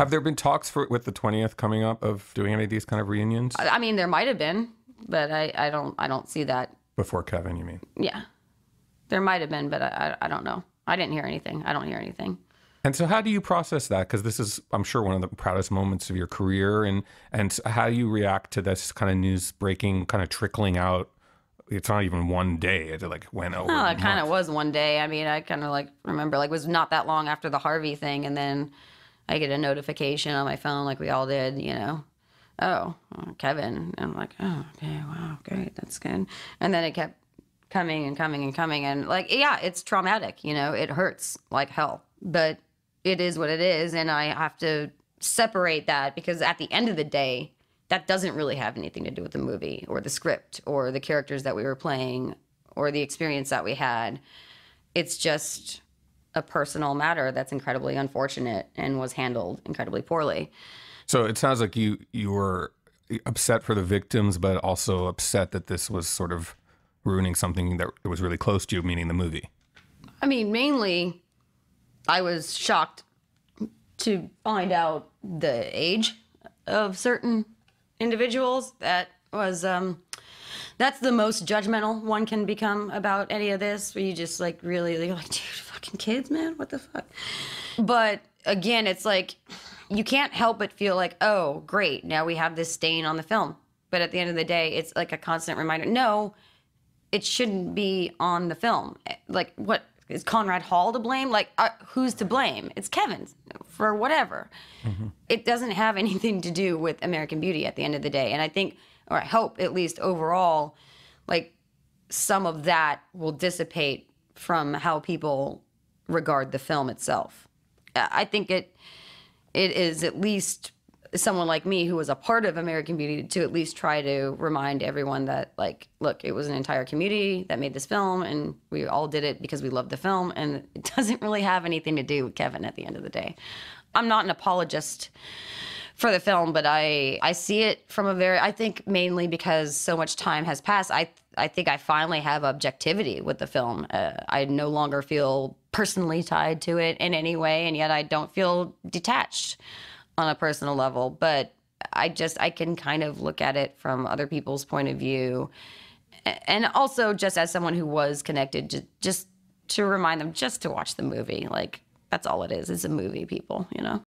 Have there been talks for with the twentieth coming up of doing any of these kind of reunions I I mean, there might have been, but I, I don't I don't see that. before Kevin? You mean? Yeah, there might have been, but I, I I don't know. I didn't hear anything. I don't hear anything. And so, how do you process that? Because this is, I'm sure, one of the proudest moments of your career. And and how do you react to this kind of news breaking, kind of trickling out? It's not even one day. It like went over. Well, it kind of was one day. I mean, I kind of like remember like it was not that long after the Harvey thing, and then I get a notification on my phone, like we all did, you know. Oh, Kevin. And I'm like, oh, okay, wow, great, that's good. And then it kept coming and coming and coming, and like, yeah, it's traumatic, you know, it hurts like hell, but it is what it is, and I have to separate that because at the end of the day, that doesn't really have anything to do with the movie or the script or the characters that we were playing or the experience that we had. It's just a personal matter that's incredibly unfortunate and was handled incredibly poorly. So it sounds like you you were upset for the victims, but also upset that this was sort of ruining something that was really close to you, meaning the movie. I mean, mainly, I was shocked to find out the age of certain individuals. That was, um, that's the most judgmental one can become about any of this. Where you just like really, you're like, dude, fucking kids, man, what the fuck? But again, it's like you can't help but feel like, oh, great, now we have this stain on the film. But at the end of the day, it's like a constant reminder. No, it shouldn't be on the film. Like, what is Conrad Hall to blame? Like, uh, who's to blame? It's Kevin for whatever. Mm-hmm. It doesn't have anything to do with American Beauty at the end of the day. And I think, or I hope at least overall, like some of that will dissipate from how people regard the film itself. I I think it it is at least someone like me who was a part of American Beauty to at least try to remind everyone that like look it was an entire community that made this film and we all did it because we loved the film and it doesn't really have anything to do with Kevin at the end of the day. I'm not an apologist for the film, but I I see it from a very I think mainly because so much time has passed. I I think I finally have objectivity with the film. Uh, I no longer feel personally tied to it in any way, and yet I don't feel detached on a personal level. But I just I can kind of look at it from other people's point of view, and also just as someone who was connected, just, to remind them just to watch the movie. Like that's all it is. It's a movie, people. You know.